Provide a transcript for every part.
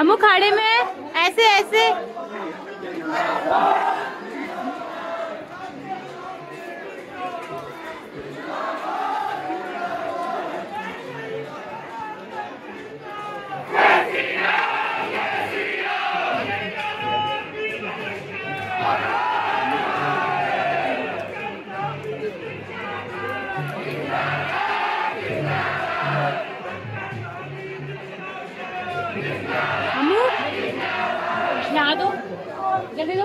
अमू खाड़े में ऐसे ऐसे। ¿Qué ha sido?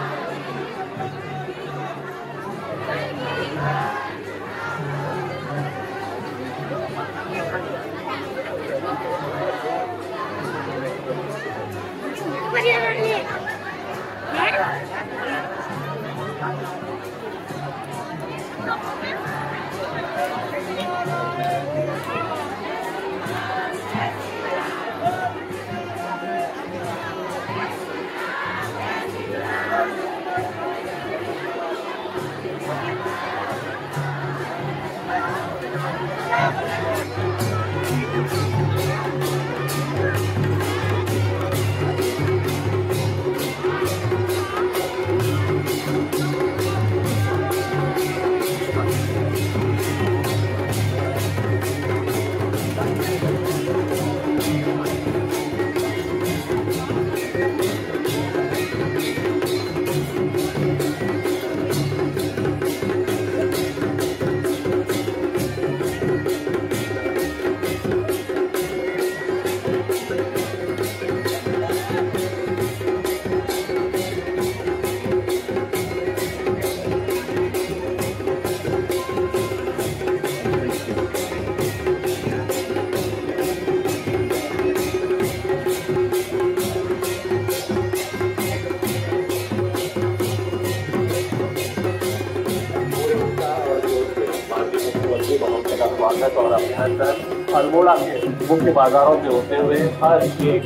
स्वागत और अभिनंदन अल्मोड़ा के मुख्य बाजारों से होते हुए हर एक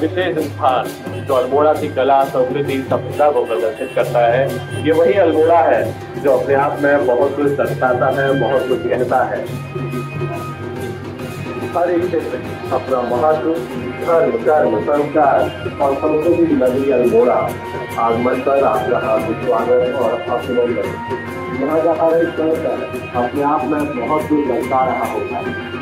विशेष स्थान जो अल्मोड़ा की कला, संस्कृति, सभ्यता को प्रदर्शित करता है, ये वही अल्मोड़ा है जो अपने आप में बहुत कुछ दर्शाता है, बहुत कुछ कहता है। हर एक क्षेत्र अपना महत्व, धर्म, कर्म, संस्कार और संस्कृति नगरी अल्मोड़ा, आगमन पर आपका हार्दिक स्वागत और अभिनंदन। का हर एक अपने आप में बहुत ही लड़का रहा होता